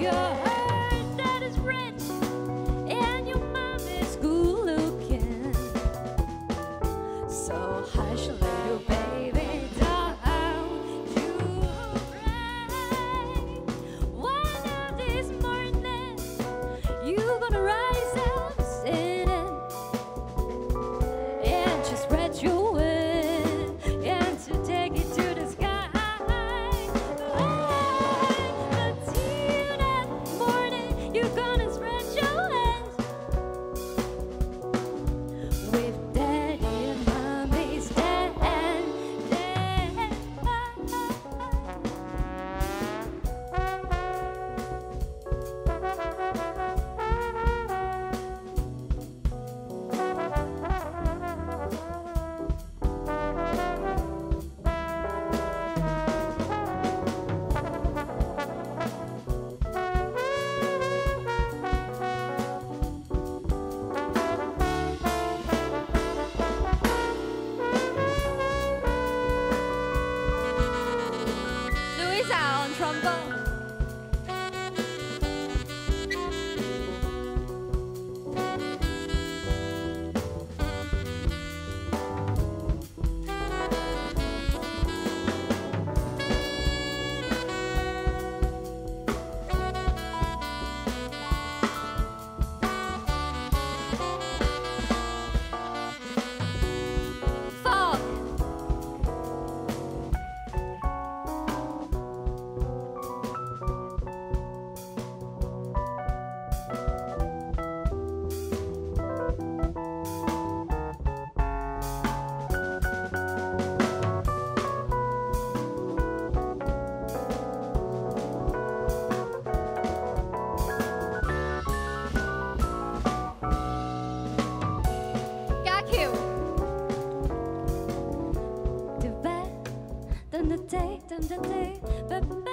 Your Bad, day, dun